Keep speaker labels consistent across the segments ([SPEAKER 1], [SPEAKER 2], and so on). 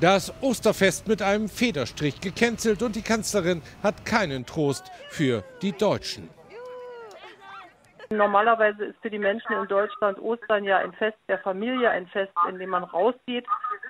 [SPEAKER 1] Das Osterfest mit einem Federstrich gecancelt und die Kanzlerin hat keinen Trost für die Deutschen.
[SPEAKER 2] Normalerweise ist für die Menschen in Deutschland Ostern ja ein Fest der Familie, ein Fest, in dem man rausgeht.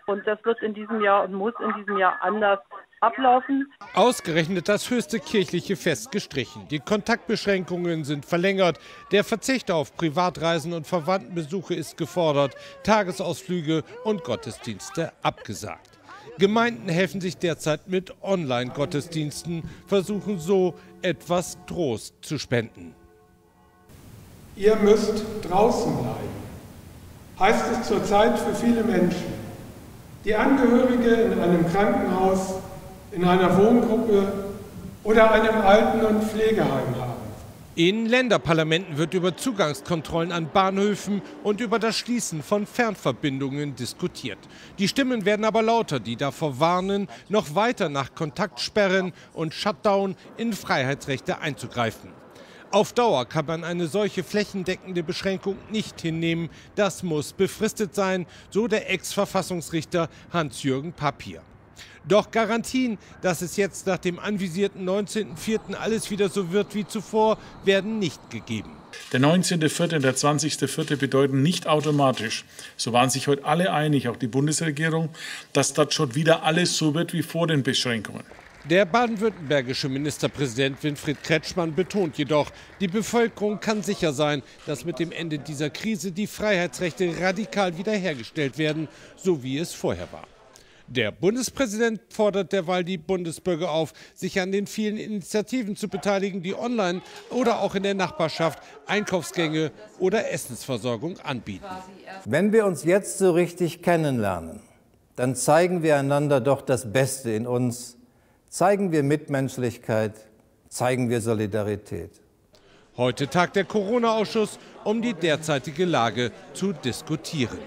[SPEAKER 2] Und das wird in diesem Jahr und muss in diesem Jahr anders ablaufen.
[SPEAKER 1] Ausgerechnet das höchste kirchliche Fest gestrichen. Die Kontaktbeschränkungen sind verlängert. Der Verzicht auf Privatreisen und Verwandtenbesuche ist gefordert. Tagesausflüge und Gottesdienste abgesagt. Gemeinden helfen sich derzeit mit Online-Gottesdiensten, versuchen so etwas Trost zu spenden.
[SPEAKER 3] Ihr müsst draußen bleiben, heißt es zurzeit für viele Menschen. Die Angehörige in einem Krankenhaus, in einer Wohngruppe oder einem Alten- und Pflegeheim haben.
[SPEAKER 1] In Länderparlamenten wird über Zugangskontrollen an Bahnhöfen und über das Schließen von Fernverbindungen diskutiert. Die Stimmen werden aber lauter, die davor warnen, noch weiter nach Kontaktsperren und Shutdown in Freiheitsrechte einzugreifen. Auf Dauer kann man eine solche flächendeckende Beschränkung nicht hinnehmen. Das muss befristet sein, so der Ex-Verfassungsrichter Hans-Jürgen Papier. Doch Garantien, dass es jetzt nach dem anvisierten 19.04. alles wieder so wird wie zuvor, werden nicht gegeben.
[SPEAKER 4] Der 19.04. und der 20.04. bedeuten nicht automatisch, so waren sich heute alle einig, auch die Bundesregierung, dass dort schon wieder alles so wird wie vor den Beschränkungen.
[SPEAKER 1] Der baden-württembergische Ministerpräsident Winfried Kretschmann betont jedoch, die Bevölkerung kann sicher sein, dass mit dem Ende dieser Krise die Freiheitsrechte radikal wiederhergestellt werden, so wie es vorher war. Der Bundespräsident fordert derweil die Bundesbürger auf, sich an den vielen Initiativen zu beteiligen, die online oder auch in der Nachbarschaft Einkaufsgänge oder Essensversorgung anbieten.
[SPEAKER 5] Wenn wir uns jetzt so richtig kennenlernen, dann zeigen wir einander doch das Beste in uns Zeigen wir Mitmenschlichkeit, zeigen wir Solidarität.
[SPEAKER 1] Heute tagt der Corona-Ausschuss, um die derzeitige Lage zu diskutieren.